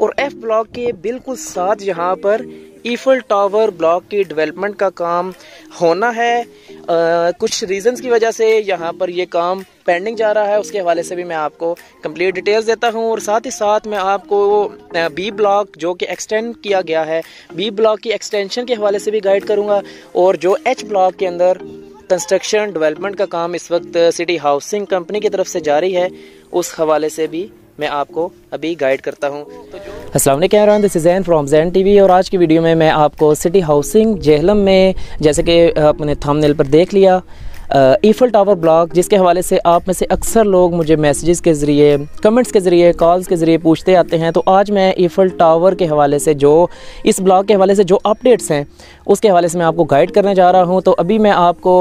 और F block के बिल्कुल साथ यहाँ पर ईफल टावर ब्लॉक की डेवलपमेंट का काम होना है। आ, कुछ रीजंस की वजह से यहाँ पर ये काम पेंडिंग जा रहा है उसके हवाले से भी मैं आपको कंप्लीट डिटेल्स देता हूँ। और साथ ही साथ मैं आपको बी ब्लॉक जो कि एक्सटेंड किया गया है बी ब्लॉक की एक्सटेंशन के हवाले से भी गाइड करूँगा। और जो एच ब्लॉक के अंदर कंस्ट्रक्शन डेवलपमेंट का काम इस वक्त सिटी हाउसिंग कंपनी की तरफ़ से जारी है उस हवाले से भी मैं आपको अभी गाइड करता हूँ। Aslam this is Jain from Jain TV और आज की वीडियो में मैं आपको सिटी हाउसिंग जहलम में, जैसे कि अपने थामनेल पर देख लिया। ईफल टावर ब्लॉक जिसके हवाले से आप में से अक्सर लोग मुझे मैसेजेस के ज़रिए कमेंट्स के ज़रिए कॉल्स के ज़रिए पूछते आते हैं। तो आज मैं ईफल टावर के हवाले से जो, इस ब्लॉक के हवाले से जो अपडेट्स हैं, उसके हवाले से मैं आपको गाइड करने जा रहा हूँ। तो अभी मैं आपको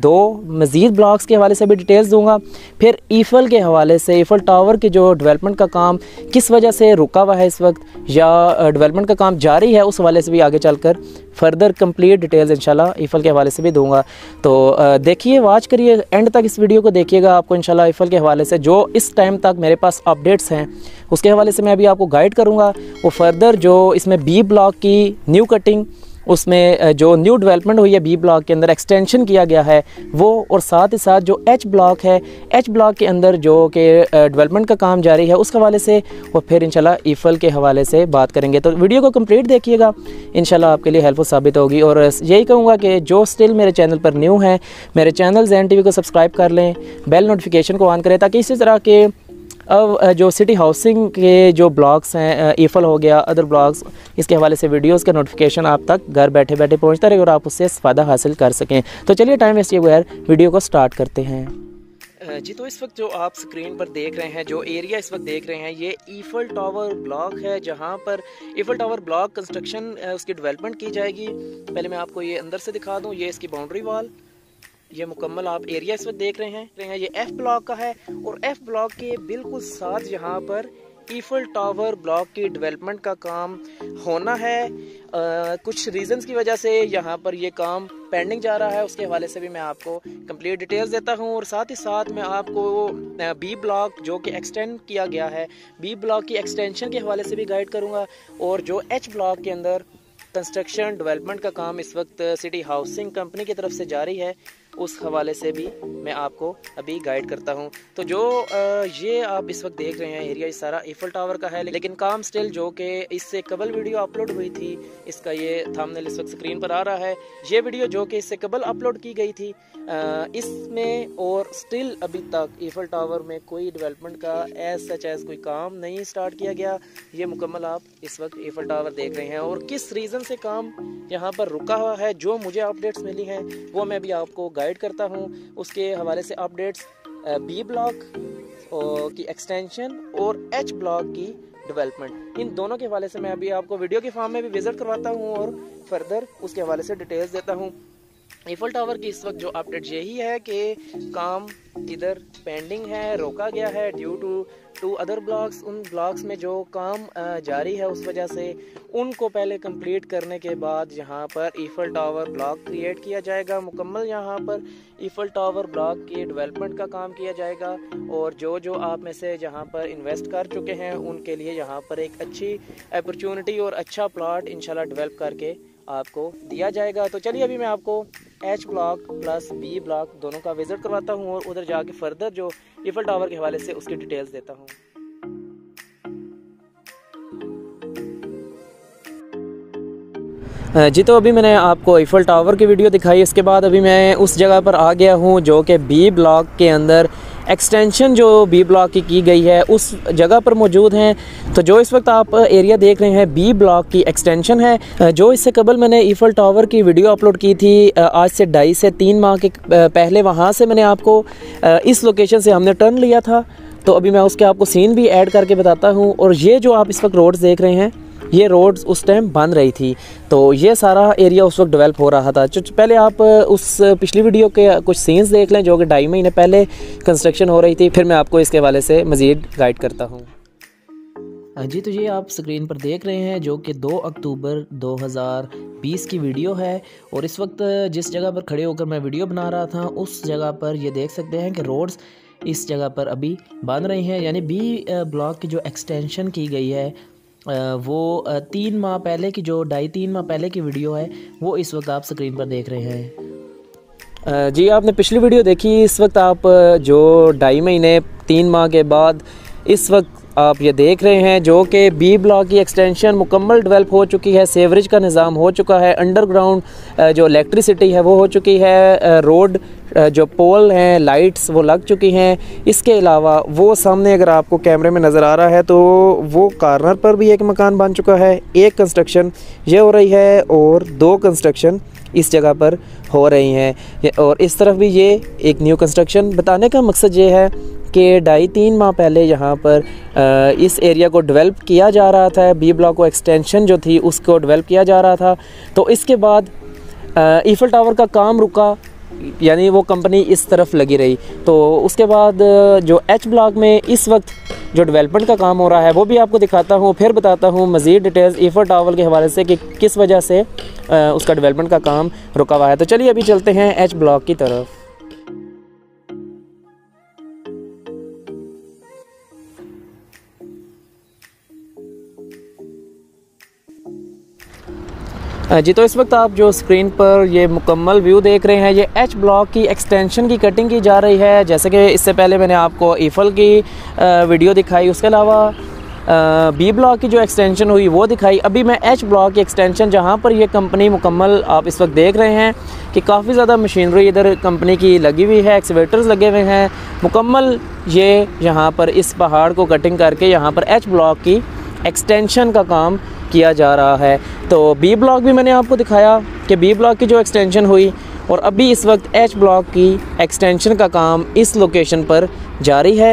दो मज़ीद ब्लॉक्स के हवाले से भी डिटेल्स दूँगा। फिर ईफल के हवाले से ईफल टावर की जो डेवलपमेंट का काम किस वजह से रुका हुआ है इस वक्त, या डेवलपमेंट का काम जारी है, उस हवाले से भी आगे चलकर फर्दर कंप्लीट डिटेल्स इंशाल्लाह ईफल के हवाले से भी दूँगा। तो देखिए वाच करिए एंड तक इस वीडियो को देखिएगा, आपको इंशाल्लाह ईफल के हवाले से, जो इस टाइम तक मेरे पास अपडेट्स हैं, उसके हवाले से मैं अभी आपको गाइड करूँगा। वो फर्दर जो इसमें बी ब्लॉक की न्यू कटिंग उसमें जो न्यू डेवलपमेंट हुई है बी ब्लॉक के अंदर एक्सटेंशन किया गया है, वो और साथ ही साथ जो एच ब्लॉक है एच ब्लॉक के अंदर जो कि डेवलपमेंट का काम जारी है उस हवाले से और फिर इंशाल्लाह ईफल के हवाले से बात करेंगे। तो वीडियो को कंप्लीट देखिएगा, इंशाल्लाह आपके लिए हेल्पफुल साबित होगी। और यही कहूँगा कि जो स्टिल मेरे चैनल पर न्यू है, मेरे चैनल जैन टीवी को सब्सक्राइब कर लें बेल नोटिफिकेशन को ऑन करें, ताकि इसी तरह के अब जो सिटी हाउसिंग के जो ब्लॉग्स हैं ईफल हो गया अदर ब्लॉग्स इसके हवाले से वीडियोस का नोटिफिकेशन आप तक घर बैठे बैठे पहुँचता रहे और आप उससे फ़ायदा हासिल कर सकें। तो चलिए टाइम वेस्ट किए बगैर वीडियो को स्टार्ट करते हैं। जी तो इस वक्त जो आप स्क्रीन पर देख रहे हैं, जो एरिया इस वक्त देख रहे हैं, ये ईफल टावर ब्लॉक है, जहाँ पर ईफल टावर ब्लॉक कंस्ट्रक्शन उसकी डेवलपमेंट की जाएगी। पहले मैं आपको ये अंदर से दिखा दूँ, ये इसकी बाउंड्री वाल ये मुकम्मल आप एरिया इस वक्त देख रहे हैं ये एफ़ ब्लॉक का है और एफ़ ब्लॉक के बिल्कुल साथ यहाँ पर ईफल टावर ब्लॉक की डेवलपमेंट का काम होना है। आ, कुछ रीजंस की वजह से यहाँ पर ये काम पेंडिंग जा रहा है उसके हवाले से भी मैं आपको कंप्लीट डिटेल्स देता हूँ और साथ ही साथ मैं आपको बी ब्लॉक जो कि एक्सटेंड किया गया है बी ब्लॉक की एक्सटेंशन के हवाले से भी गाइड करूँगा और जो एच ब्लॉक के अंदर कंस्ट्रक्शन डेवलपमेंट का काम इस वक्त सिटी हाउसिंग कंपनी की तरफ़ से जारी है उस हवाले से भी मैं आपको अभी गाइड करता हूँ। तो जो ये आप इस वक्त देख रहे हैं एरिया इस सारा ईफल टावर का है, लेकिन काम स्टिल जो कि इससे कबल वीडियो अपलोड हुई थी, इसका ये थामनेल इस वक्त स्क्रीन पर आ रहा है। ये वीडियो जो कि इससे कबल अपलोड की गई थी इसमें और स्टिल अभी तक ईफल टावर में कोई डेवलपमेंट का एज सच एज कोई काम नहीं स्टार्ट किया गया। ये मुकम्मल आप इस वक्त ईफल टावर देख रहे हैं और किस रीज़न से काम यहाँ पर रुका हुआ है, जो मुझे अपडेट्स मिली हैं, वो मैं भी आपको गाइड करता हूँ, उसके हवाले से अपडेट्स बी ब्लॉक की एक्सटेंशन और एच ब्लॉक की डेवलपमेंट इन दोनों के हवाले से मैं अभी आपको वीडियो के फॉर्म में भी विज़िट करवाता हूँ और फर्दर उसके हवाले से डिटेल्स देता हूँ। ईफल टावर की इस वक्त जो अपडेट यही है कि काम इधर पेंडिंग है, रोका गया है due to to other blocks उन ब्लॉक्स में जो काम जारी है उस वजह से उनको पहले कंप्लीट करने के बाद यहाँ पर ईफल टावर ब्लॉक क्रिएट किया जाएगा। मुकम्मल यहाँ पर ईफल टावर ब्लॉक की डेवलपमेंट का काम किया जाएगा और जो जो आप में से जहाँ पर इन्वेस्ट कर चुके हैं, उनके लिए यहाँ पर एक अच्छी अपॉर्चुनिटी और अच्छा प्लाट इंशाल्लाह डेवलप करके आपको दिया जाएगा। तो चलिए अभी मैं आपको H block plus B block दोनों का विज़िट करवाता हूँ और उधर जाके फर्दर जो इफल टावर के हवाले से उसकी डिटेल्स देता हूँ। जी तो अभी मैंने आपको इफ़ल टावर की वीडियो दिखाई, इसके बाद अभी मैं उस जगह पर आ गया हूँ जो कि बी ब्लॉक के अंदर एक्सटेंशन जो बी ब्लॉक की की गई है, उस जगह पर मौजूद हैं। तो जो इस वक्त आप एरिया देख रहे हैं बी ब्लॉक की एक्सटेंशन है। जो इससे कबल मैंने ईफल टावर की वीडियो अपलोड की थी आज से ढाई से तीन माह के पहले वहाँ से मैंने आपको इस लोकेशन से हमने टर्न लिया था। तो अभी मैं उसके आपको सीन भी ऐड करके बताता हूँ। और ये जो आप इस वक्त रोड्स देख रहे हैं ये रोड्स उस टाइम बन रही थी। तो ये सारा एरिया उस वक्त डेवलप हो रहा था। पहले आप उस पिछली वीडियो के कुछ सीन्स देख लें, जो कि ढाई महीने पहले कंस्ट्रक्शन हो रही थी। फिर मैं आपको इसके हवाले से मज़ीद गाइड करता हूँ। हाँ जी तो ये आप स्क्रीन पर देख रहे हैं, जो कि 2 अक्टूबर 2020 की वीडियो है। और इस वक्त जिस जगह पर खड़े होकर मैं वीडियो बना रहा था, उस जगह पर ये देख सकते हैं कि रोड्स इस जगह पर अभी बन रही हैं। यानी बी ब्लॉक की जो एक्सटेंशन की गई है वो तीन माह पहले की जो, ढाई तीन माह पहले की वीडियो है, वो इस वक्त आप स्क्रीन पर देख रहे हैं। जी, आपने पिछली वीडियो देखी, इस वक्त आप जो ढाई महीने, तीन माह के बाद, इस वक्त आप ये देख रहे हैं जो कि बी ब्लॉक की एक्सटेंशन मुकम्मल डेवलप हो चुकी है सेवरेज का निज़ाम हो चुका है अंडरग्राउंड जो इलेक्ट्रिसिटी है वो हो चुकी है रोड जो पोल हैं लाइट्स वो लग चुकी हैं। इसके अलावा वो सामने अगर आपको कैमरे में नज़र आ रहा है तो वो कार्नर पर भी एक मकान बन चुका है, एक कंस्ट्रक्शन ये हो रही है और दो कंस्ट्रक्शन इस जगह पर हो रही हैं। और इस तरफ़ भी ये एक न्यू कंस्ट्रक्शन बताने का मकसद ये है कि ढाई तीन माह पहले यहाँ पर इस एरिया को डेवलप किया जा रहा था बी ब्लॉक को एक्सटेंशन जो थी उसको डेवलप किया जा रहा था। तो इसके बाद ईफल टावर का काम रुका, यानी वो कंपनी इस तरफ़ लगी रही। तो उसके बाद, जो एच ब्लॉक में इस वक्त जो डेवलपमेंट का काम हो रहा है, वो भी आपको दिखाता हूँ, फिर बताता हूँ मज़ीद डिटेल्स ईफर टावर के हवाले से कि किस वजह से उसका डेवलपमेंट का काम रुका हुआ है। तो चलिए अभी चलते हैं एच ब्लॉक की तरफ़। जी तो इस वक्त आप जो स्क्रीन पर ये मुकम्मल व्यू देख रहे हैं, ये एच ब्लॉक की एक्सटेंशन की कटिंग की जा रही है। जैसे कि इससे पहले मैंने आपको ईफल की वीडियो दिखाई, उसके अलावा बी ब्लॉक की जो एक्सटेंशन हुई, वो दिखाई। अभी मैं एच ब्लॉक की एक्सटेंशन जहाँ पर ये कंपनी मुकम्मल आप इस वक्त देख रहे हैं कि काफ़ी ज़्यादा मशीनरी इधर कंपनी की लगी हुई है एक्सवेटर्स लगे हुए हैं। मुकम्मल ये यहाँ पर इस पहाड़ को कटिंग करके यहाँ पर एच ब्लॉक की एक्सटेंशन का काम किया जा रहा है। तो बी ब्लॉक भी मैंने आपको दिखाया कि बी ब्लॉक की जो एक्सटेंशन हुई और अभी इस वक्त एच ब्लॉक की एक्सटेंशन का काम इस लोकेशन पर जारी है।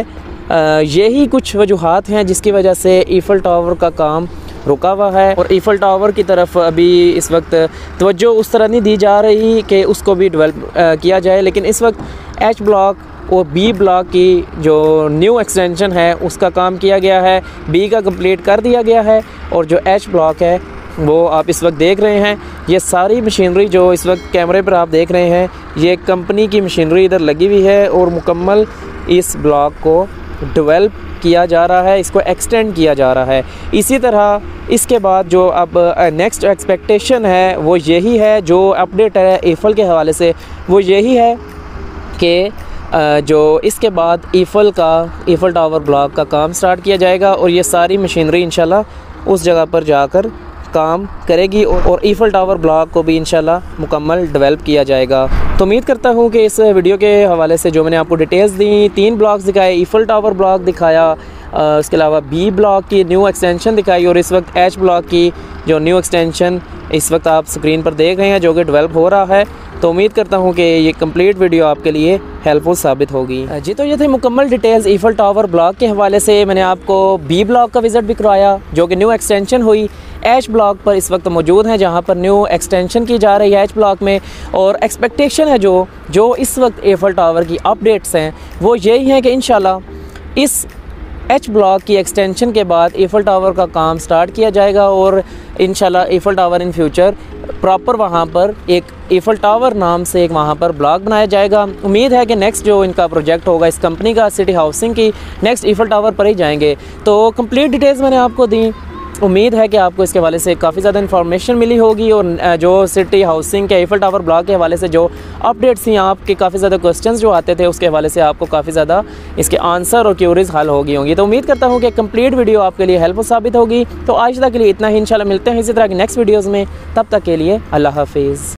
यही कुछ वजूहत हैं जिसकी वजह से ईफल टावर का काम रुका हुआ है और ईफल टावर की तरफ़ अभी इस वक्त तवज्जो उस तरह नहीं दी जा रही कि उसको भी डेवलप किया जाए। लेकिन इस वक्त एच ब्लॉक और बी ब्लॉक की जो न्यू एक्सटेंशन है, उसका काम किया गया है। बी का कंप्लीट कर दिया गया है और जो एच ब्लॉक है, वो आप इस वक्त देख रहे हैं। ये सारी मशीनरी जो इस वक्त कैमरे पर आप देख रहे हैं, ये कंपनी की मशीनरी इधर लगी हुई है और मुकम्मल इस ब्लॉक को डेवलप किया जा रहा है, इसको एक्सटेंड किया जा रहा है। इसी तरह, इसके बाद जो अब नेक्स्ट एक्सपेक्टेशन है, वो यही है, जो अपडेट है एफल के हवाले से। वो यही है कि जो इसके बाद ईफल का ईफल टावर ब्लॉक का काम स्टार्ट किया जाएगा और ये सारी मशीनरी इंशाल्लाह उस जगह पर जाकर काम करेगी और ईफल टावर ब्लॉक को भी इंशाल्लाह मुकम्मल डेवलप किया जाएगा। तो उम्मीद करता हूँ कि इस वीडियो के हवाले से जो मैंने आपको डिटेल्स दी, तीन ब्लॉक्स दिखाए ईफल टावर ब्लॉक दिखाया उसके अलावा बी ब्लॉक की न्यू एक्सटेंशन दिखाई और इस वक्त एच ब्लॉक की जो न्यू एक्सटेंशन इस वक्त आप स्क्रीन पर देख रहे हैं, जो कि डेवलप हो रहा है। तो उम्मीद करता हूँ कि ये कंप्लीट वीडियो आपके लिए हेल्पफुल साबित होगी। जी तो ये थी मुकम्मल डिटेल्स ईफल टावर ब्लॉक के हवाले से। मैंने आपको बी ब्लॉक का विज़िट भी करवाया, जो कि न्यू एक्सटेंशन हुई। एच ब्लॉक पर इस वक्त मौजूद हैं, जहाँ पर न्यू एक्सटेंशन की जा रही है एच ब्लॉक में। और एक्सपेक्टेशन है जो जो इस वक्त एफल टावर की अपडेट्स हैं, वो यही हैं कि इन इस एच ब्लॉक की एक्सटेंशन के बाद ईफल टावर का काम स्टार्ट किया जाएगा और in Eiffel Tower in future proper वहाँ पर एक एफल टावर नाम से एक वहाँ पर ब्लॉक बनाया जाएगा। उम्मीद है कि नेक्स्ट जो इनका प्रोजेक्ट होगा इस कंपनी का सिटी हाउसिंग की नेक्स्ट ईफल टावर पर ही जाएँगे। तो कंप्लीट डिटेल्स मैंने आपको दी। उम्मीद है कि आपको इसके हवाले से काफ़ी ज़्यादा इन्फॉर्मेशन मिली होगी और जो सिटी हाउसिंग के एफल टावर ब्लॉक के हवाले से जो अपडेट्स थी, आपके काफ़ी ज़्यादा क्वेश्चंस जो आते थे, उसके हवाले से आपको काफ़ी ज़्यादा इसके आंसर और क्यूरीज हल होगी होंगी। तो उम्मीद करता हूँ कि कंप्लीट वीडियो आपके लिए हेल्पफुल साबित होगी। तो आज तक के लिए इतना ही। इंशाल्लाह मिलते हैं इसी तरह की नेक्स्ट वीडियोज़ में। तब तक के लिए अल्लाह हाफिज़।